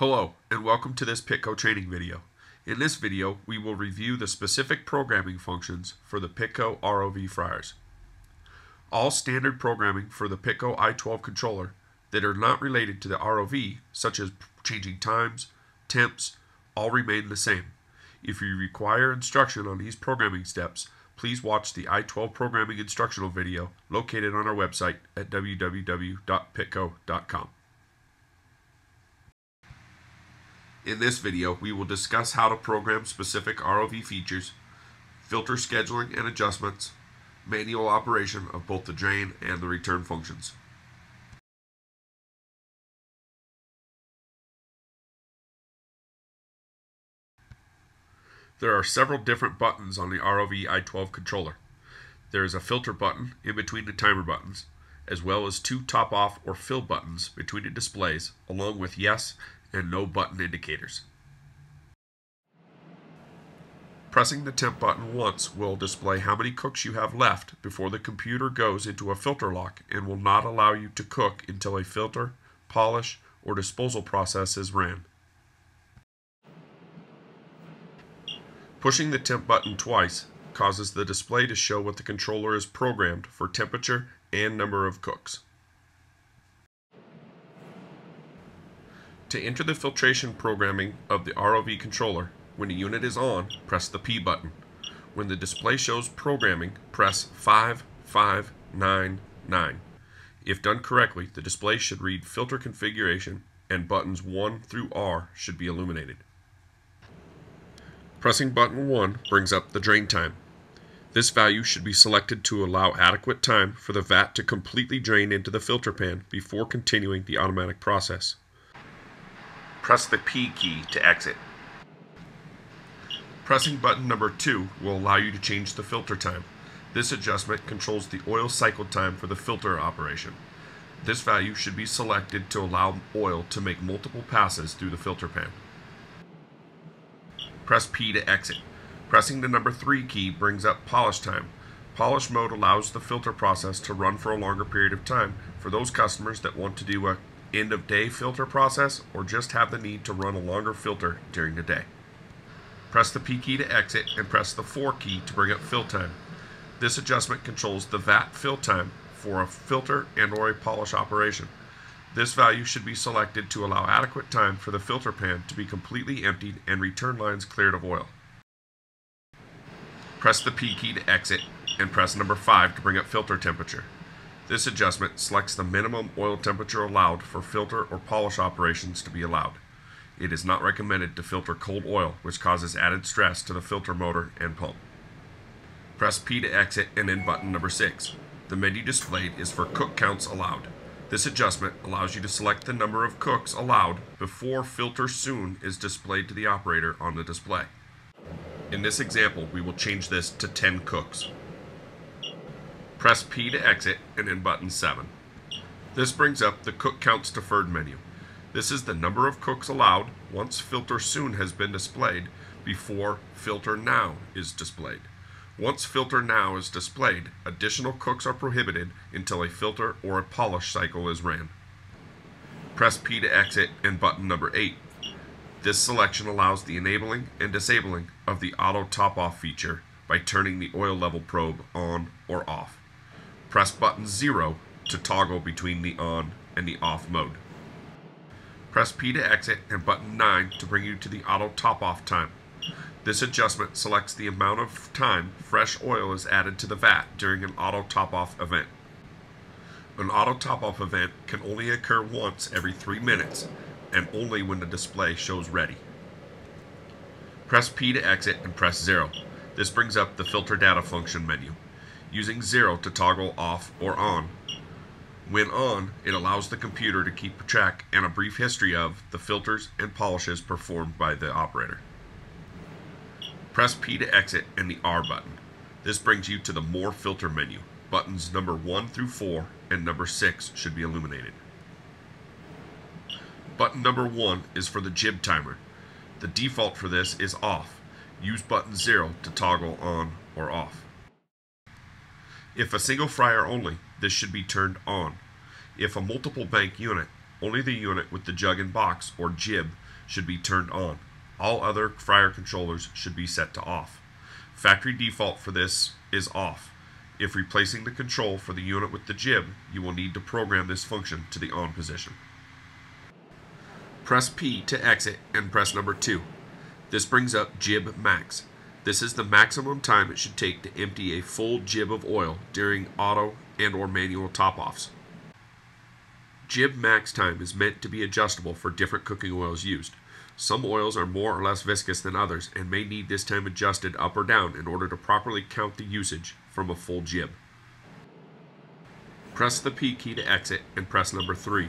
Hello, and welcome to this Pitco training video. In this video, we will review the specific programming functions for the Pitco ROV fryers. All standard programming for the Pitco i12 controller that are not related to the ROV, such as changing times, temps, all remain the same. If you require instruction on these programming steps, please watch the i12 programming instructional video located on our website at www.pitco.com. In this video, we will discuss how to program specific ROV features, filter scheduling and adjustments, manual operation of both the drain and the return functions. There are several different buttons on the ROV i12 controller. There is a filter button in between the timer buttons, as well as two top off or fill buttons between the displays, along with yes and no button indicators. Pressing the temp button once will display how many cooks you have left before the computer goes into a filter lock and will not allow you to cook until a filter, polish, or disposal process is ran. Pushing the temp button twice causes the display to show what the controller is programmed for temperature and number of cooks. To enter the filtration programming of the ROV controller, when the unit is on, press the P button. When the display shows programming, press 5599. If done correctly, the display should read filter configuration and buttons 1 through R should be illuminated. Pressing button 1 brings up the drain time. This value should be selected to allow adequate time for the vat to completely drain into the filter pan before continuing the automatic process. Press the P key to exit. Pressing button number 2 will allow you to change the filter time. This adjustment controls the oil cycle time for the filter operation. This value should be selected to allow oil to make multiple passes through the filter pan. Press P to exit. Pressing the number 3 key brings up polish time. Polish mode allows the filter process to run for a longer period of time for those customers that want to do a end of day filter process or just have the need to run a longer filter during the day. Press the P key to exit and press the 4 key to bring up fill time. This adjustment controls the vat fill time for a filter and or a polish operation. This value should be selected to allow adequate time for the filter pan to be completely emptied and return lines cleared of oil. Press the P key to exit and press number 5 to bring up filter temperature. This adjustment selects the minimum oil temperature allowed for filter or polish operations to be allowed. It is not recommended to filter cold oil, which causes added stress to the filter motor and pump. Press P to exit and then button number 6. The menu displayed is for cook counts allowed. This adjustment allows you to select the number of cooks allowed before filter soon is displayed to the operator on the display. In this example, we will change this to 10 cooks. Press P to exit and then button 7. This brings up the Cook Counts Deferred menu. This is the number of cooks allowed once Filter Soon has been displayed before Filter Now is displayed. Once Filter Now is displayed, additional cooks are prohibited until a filter or a polish cycle is ran. Press P to exit and button number 8. This selection allows the enabling and disabling of the auto top off feature by turning the oil level probe on or off. Press button 0 to toggle between the on and the off mode. Press P to exit and button 9 to bring you to the auto top off time. This adjustment selects the amount of time fresh oil is added to the vat during an auto top off event. An auto top off event can only occur once every 3 minutes and only when the display shows ready. Press P to exit and press 0. This brings up the filter data function menu using 0 to toggle off or on. When on, it allows the computer to keep track and a brief history of the filters and polishes performed by the operator. Press P to exit and the R button. This brings you to the More Filter menu. Buttons number 1 through 4 and number 6 should be illuminated. Button number 1 is for the jib timer. The default for this is off. Use button 0 to toggle on or off. If a single fryer only, this should be turned on. If a multiple bank unit, only the unit with the jug and box or jib should be turned on. All other fryer controllers should be set to off. Factory default for this is off. If replacing the control for the unit with the jib, you will need to program this function to the on position. Press P to exit and press number 2. This brings up jib max. This is the maximum time it should take to empty a full jib of oil during auto and or manual top-offs. Jib max time is meant to be adjustable for different cooking oils used. Some oils are more or less viscous than others and may need this time adjusted up or down in order to properly count the usage from a full jib. Press the P key to exit and press number 3.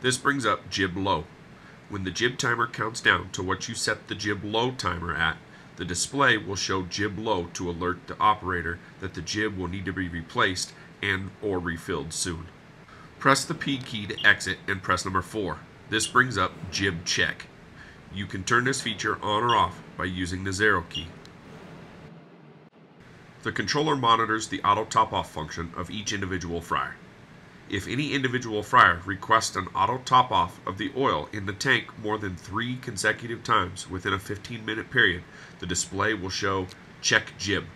This brings up jib low. When the jib timer counts down to what you set the jib low timer at, the display will show jib low to alert the operator that the jib will need to be replaced and or refilled soon. Press the P key to exit and press number 4. This brings up jib check. You can turn this feature on or off by using the 0 key. The controller monitors the auto top off function of each individual fryer. If any individual fryer requests an auto top off of the oil in the tank more than three consecutive times within a 15 minute period, the display will show check jib.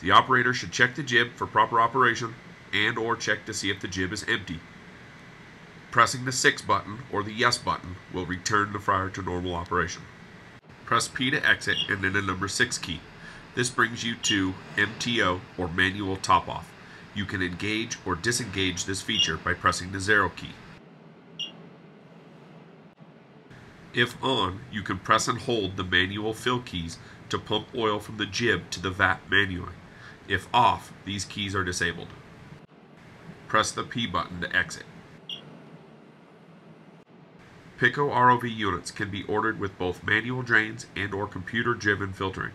The operator should check the jib for proper operation and or check to see if the jib is empty. Pressing the 6 button or the yes button will return the fryer to normal operation. Press P to exit and then the number 6 key. This brings you to MTO or manual top off. You can engage or disengage this feature by pressing the 0 key. If on, you can press and hold the manual fill keys to pump oil from the jib to the vat manually. If off, these keys are disabled. Press the P button to exit. Pitco ROV units can be ordered with both manual drains and or computer-driven filtering.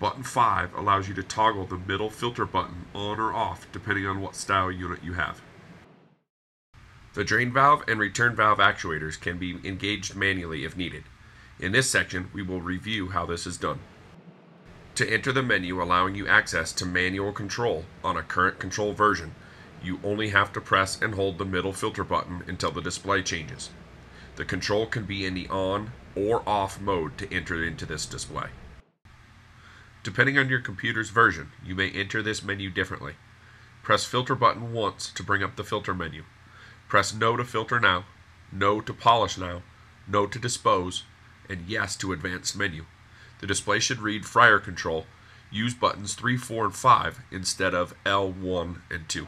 Button 5 allows you to toggle the middle filter button on or off depending on what style unit you have. The drain valve and return valve actuators can be engaged manually if needed. In this section, we will review how this is done. To enter the menu allowing you access to manual control on a current control version, you only have to press and hold the middle filter button until the display changes. The control can be in the on or off mode to enter into this display. Depending on your computer's version, you may enter this menu differently. Press filter button once to bring up the filter menu. Press no to filter now, no to polish now, no to dispose, and yes to advanced menu. The display should read fryer control. Use buttons 3, 4, and 5 instead of L, 1, and 2.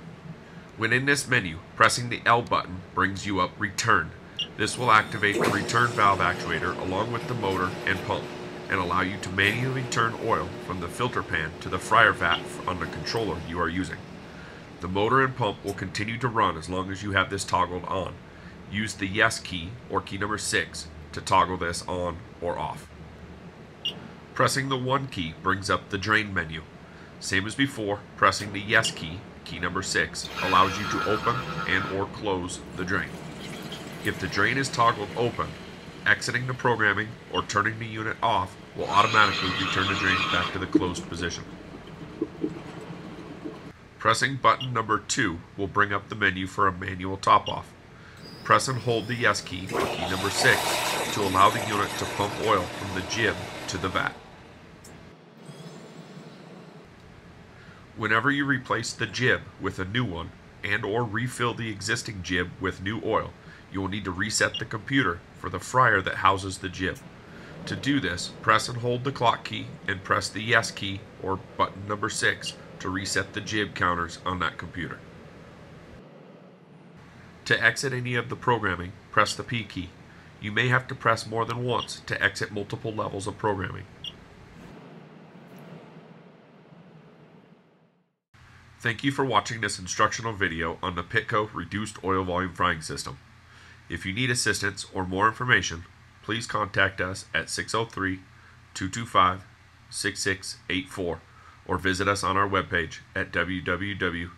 When in this menu, pressing the L button brings you up return this will activate the return valve actuator along with the motor and pump and allow you to manually turn oil from the filter pan to the fryer vat on the controller you are using. The motor and pump will continue to run as long as you have this toggled on. Use the yes key or key number 6 to toggle this on or off. Pressing the 1 key brings up the drain menu. Same as before, pressing the yes key, key number 6, allows you to open and or close the drain. If the drain is toggled open, exiting the programming or turning the unit off will automatically return the drain back to the closed position. Pressing button number 2 will bring up the menu for a manual top off. Press and hold the yes key key number 6 to allow the unit to pump oil from the jib to the vat. Whenever you replace the jib with a new one and or refill the existing jib with new oil, you will need to reset the computer for the fryer that houses the jib. To do this, press and hold the clock key and press the yes key or button number 6 to reset the jib counters on that computer. To exit any of the programming, press the P key. You may have to press more than once to exit multiple levels of programming. Thank you for watching this instructional video on the Pitco Reduced Oil Volume Frying System. If you need assistance or more information, please contact us at 603 225 6684 or visit us on our webpage at www.pitco.com.